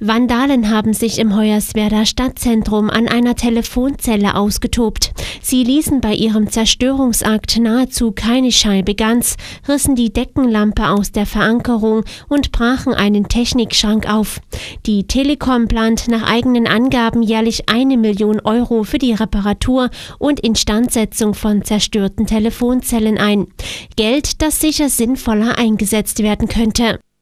Vandalen haben sich im Hoyerswerder Stadtzentrum an einer Telefonzelle ausgetobt. Sie ließen bei ihrem Zerstörungsakt nahezu keine Scheibe ganz, rissen die Deckenlampe aus der Verankerung und brachen einen Technikschrank auf. Die Telekom plant nach eigenen Angaben jährlich eine Million Euro für die Reparatur und Instandsetzung von zerstörten Telefonzellen ein. Geld, das sicher sinnvoller eingesetzt werden könnte.